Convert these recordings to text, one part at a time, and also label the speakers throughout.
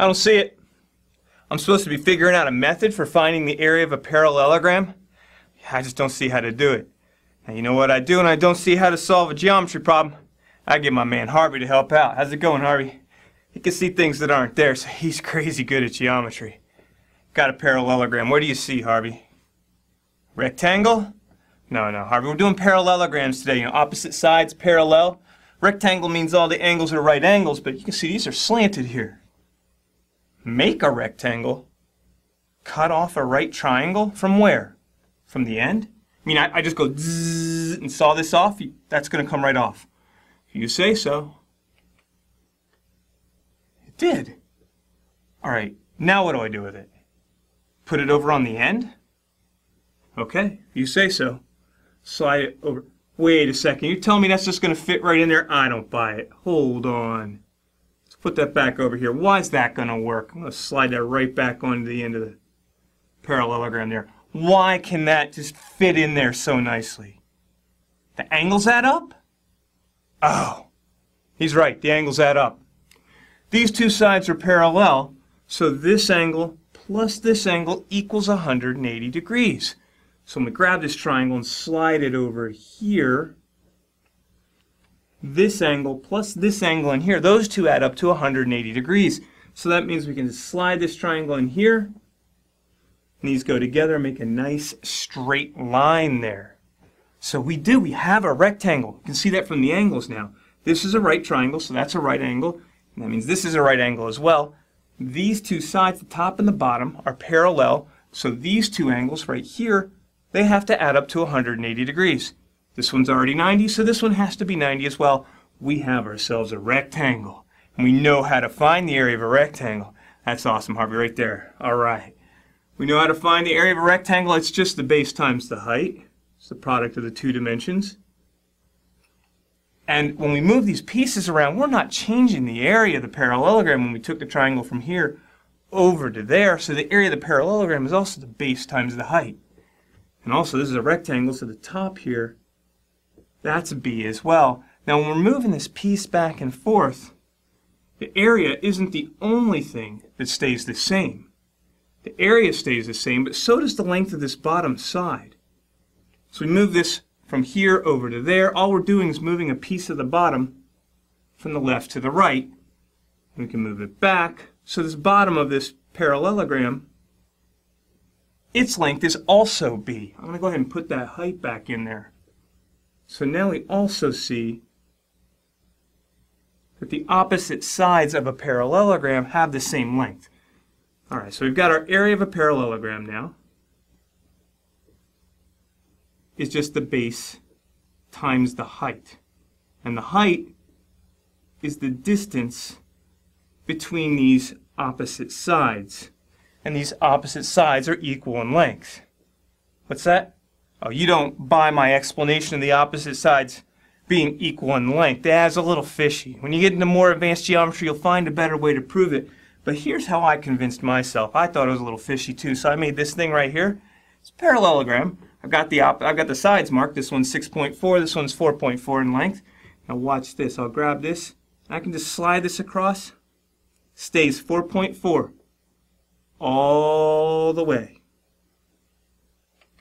Speaker 1: I don't see it. I'm supposed to be figuring out a method for finding the area of a parallelogram. I just don't see how to do it. And you know what I do when I don't see how to solve a geometry problem? I get my man Harvey to help out. How's it going, Harvey? He can see things that aren't there, so he's crazy good at geometry. Got a parallelogram. What do you see, Harvey? Rectangle? No, no, Harvey. We're doing parallelograms today. You know, opposite sides parallel. Rectangle means all the angles are right angles, but you can see these are slanted here. Make a rectangle. Cut off a right triangle. From where? From the end? I mean, I, I just go zzz and saw this off. That's going to come right off. If you say so. It did. All right, now what do I do with it? Put it over on the end? Okay, you say so. Slide it over. Wait a second, you tell me that's just going to fit right in there? I don't buy it. Hold on. Put that back over here. Why is that going to work? I'm going to slide that right back onto the end of the parallelogram there. Why can that just fit in there so nicely? The angles add up? Oh, he's right. The angles add up. These two sides are parallel, so this angle plus this angle equals 180 degrees. So I'm going to grab this triangle and slide it over here. This angle plus this angle in here, those two add up to 180 degrees. So that means we can just slide this triangle in here. These go together make a nice straight line there. So we do, we have a rectangle. You can see that from the angles now. This is a right triangle, so that's a right angle. And that means this is a right angle as well. These two sides, the top and the bottom, are parallel. So these two angles right here they have to add up to 180 degrees. This one's already 90, so this one has to be 90 as well. We have ourselves a rectangle, and we know how to find the area of a rectangle. That's awesome, Harvey, right there. All right. We know how to find the area of a rectangle. It's just the base times the height. It's the product of the two dimensions. And when we move these pieces around, we're not changing the area of the parallelogram when we took the triangle from here over to there. So the area of the parallelogram is also the base times the height. And also, this is a rectangle, so the top here, that's B as well. Now, when we're moving this piece back and forth, the area isn't the only thing that stays the same. The area stays the same, but so does the length of this bottom side. So we move this from here over to there. All we're doing is moving a piece of the bottom from the left to the right. We can move it back. So this bottom of this parallelogram its length is also b. I'm going to go ahead and put that height back in there. So now we also see that the opposite sides of a parallelogram have the same length. All right, so we've got our area of a parallelogram now. Is just the base times the height. And the height is the distance between these opposite sides and these opposite sides are equal in length. What's that? Oh, you don't buy my explanation of the opposite sides being equal in length. That's a little fishy. When you get into more advanced geometry, you'll find a better way to prove it. But here's how I convinced myself. I thought it was a little fishy too, so I made this thing right here. It's a parallelogram. I've got the op I've got the sides marked. This one's 6.4, this one's 4.4 in length. Now watch this. I'll grab this. I can just slide this across. Stays 4.4 all the way.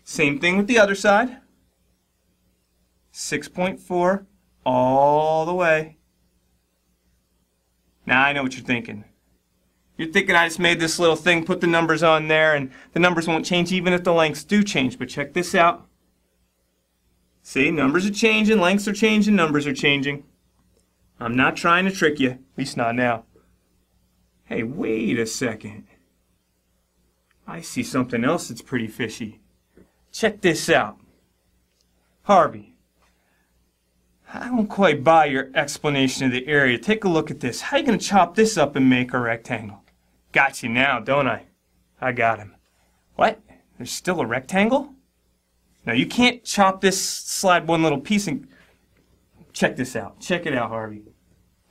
Speaker 1: Same thing with the other side. 6.4 all the way. Now I know what you're thinking. You're thinking I just made this little thing, put the numbers on there, and the numbers won't change even if the lengths do change. But check this out. See, numbers are changing, lengths are changing, numbers are changing. I'm not trying to trick you, at least not now. Hey, wait a second. I see something else that's pretty fishy. Check this out. Harvey, I don't quite buy your explanation of the area. Take a look at this. How you going to chop this up and make a rectangle? Got you now, don't I? I got him. What? There's still a rectangle? Now you can't chop this, slide one little piece and... Check this out. Check it out, Harvey.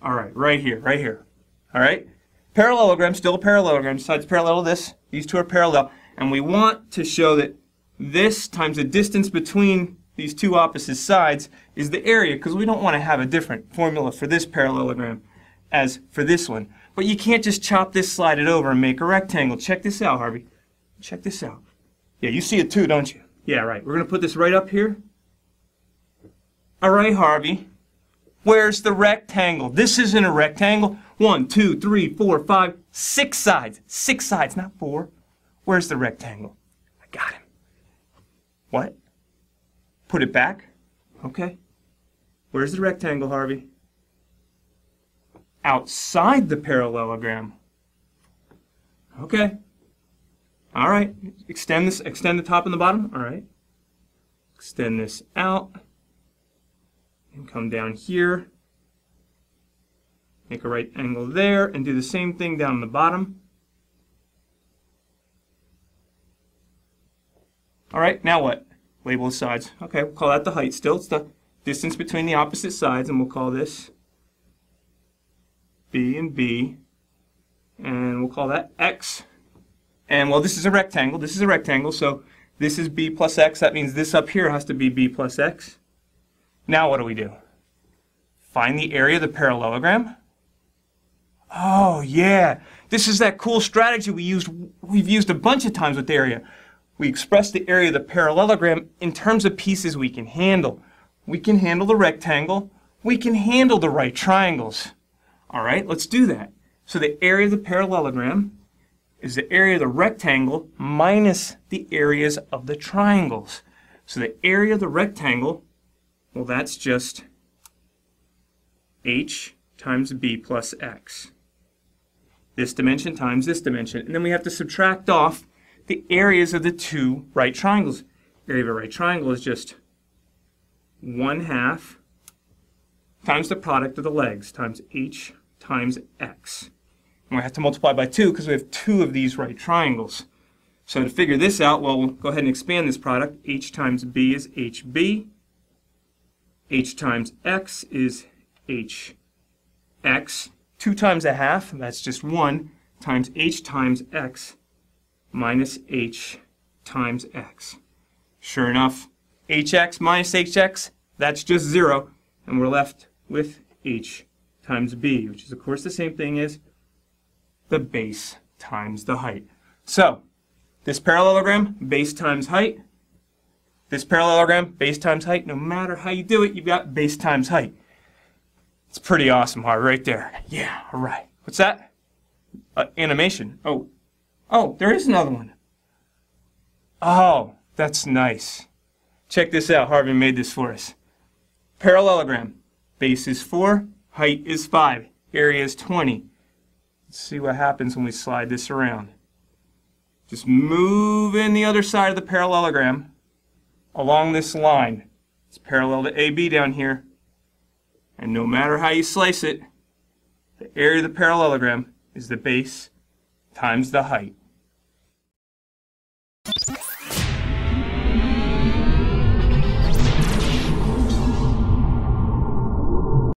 Speaker 1: All right, right here, right here. All right? Parallelogram, still a parallelogram, sides parallel to this. These two are parallel. And we want to show that this times the distance between these two opposite sides is the area because we don't want to have a different formula for this parallelogram as for this one. But you can't just chop this, slide it over, and make a rectangle. Check this out, Harvey. Check this out. Yeah, you see it too, don't you? Yeah, right. We're going to put this right up here. All right, Harvey. Where's the rectangle? This isn't a rectangle. One, two, three, four, five, six sides. Six sides, not four. Where's the rectangle? I got him. What? Put it back? Okay. Where's the rectangle, Harvey? Outside the parallelogram. Okay. All right. Extend this, extend the top and the bottom. All right. Extend this out. And come down here. Make a right angle there and do the same thing down the bottom. All right, now what? Label the sides. Okay, we'll call that the height still. It's the distance between the opposite sides, and we'll call this B and B. And we'll call that X. And well, this is a rectangle. This is a rectangle, so this is B plus X. That means this up here has to be B plus X. Now what do we do? Find the area of the parallelogram. Oh, yeah. This is that cool strategy we used, we've used a bunch of times with area. We express the area of the parallelogram in terms of pieces we can handle. We can handle the rectangle. We can handle the right triangles. All right, let's do that. So the area of the parallelogram is the area of the rectangle minus the areas of the triangles. So the area of the rectangle, well, that's just h times b plus x. This dimension times this dimension. And then we have to subtract off the areas of the two right triangles. Area of a right triangle is just 1 half times the product of the legs times h times x. And we have to multiply by 2 because we have two of these right triangles. So to figure this out, well, we'll go ahead and expand this product. h times b is hb. h times x is hx. 2 times a half, that's just 1, times h times x minus h times x. Sure enough, hx minus hx, that's just 0, and we're left with h times b, which is of course the same thing as the base times the height. So, this parallelogram, base times height. This parallelogram, base times height. No matter how you do it, you've got base times height. It's pretty awesome, right there. Yeah, all right. What's that? Uh, animation. Oh, Oh, there is another one. Oh, that's nice. Check this out. Harvey made this for us. Parallelogram. Base is 4, height is 5, area is 20. Let's see what happens when we slide this around. Just move in the other side of the parallelogram along this line. It's parallel to AB down here. And no matter how you slice it, the area of the parallelogram is the base times the height.